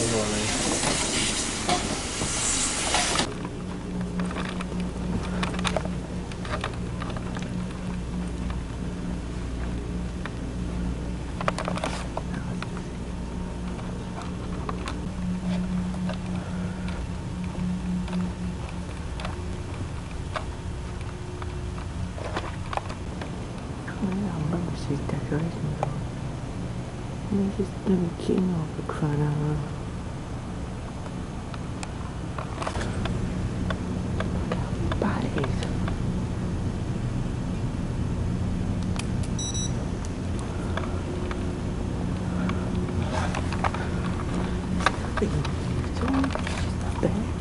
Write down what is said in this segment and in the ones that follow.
Oh, yeah, I mean, just bloody chemo for crying out It's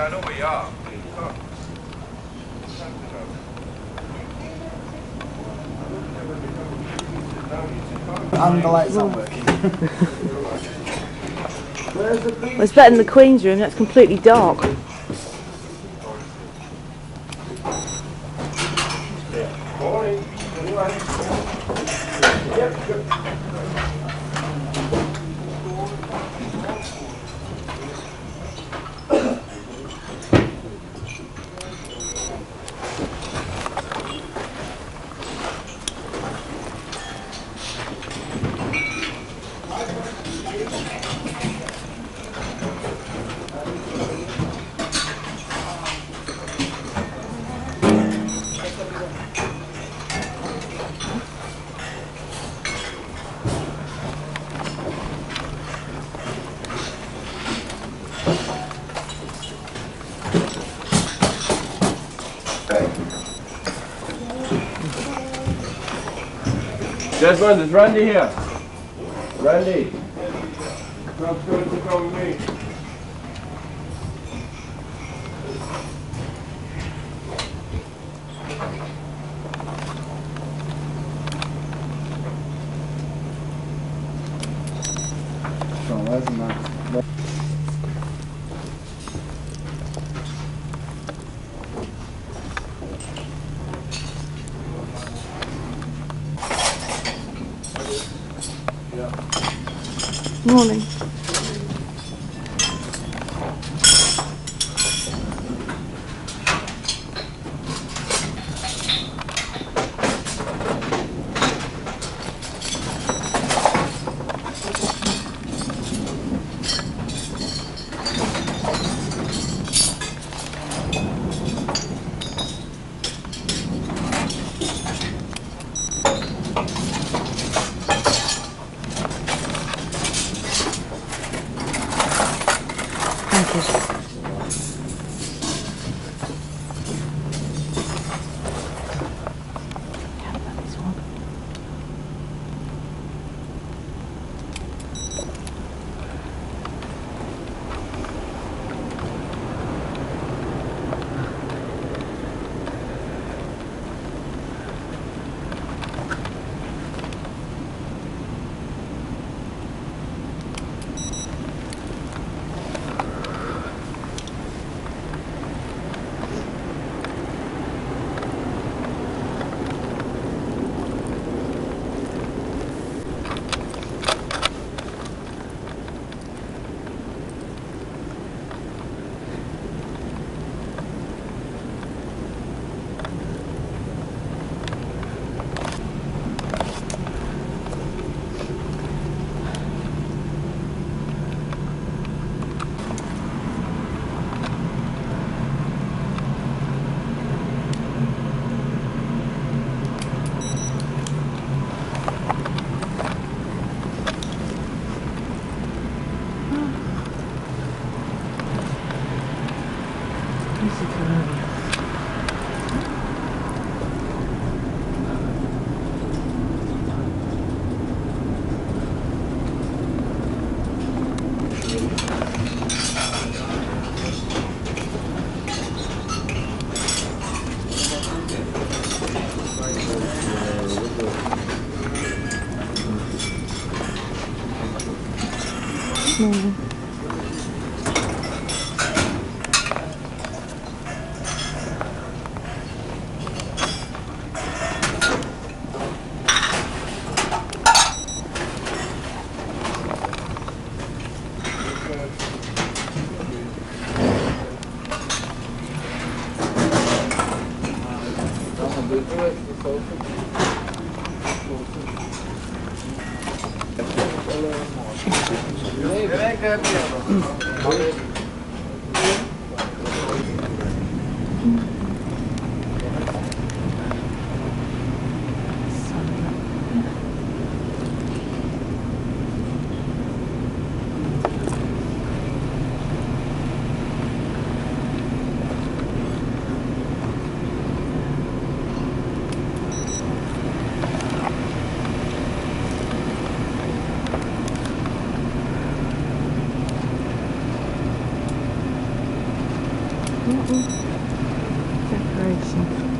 I know where you are. Come. And the lights aren't working. Well, it's better than the Queen's room, that's completely dark. Desmond, is Randy here? Randy. Come, come with me. 然后嘞。Угу. Так, раньше.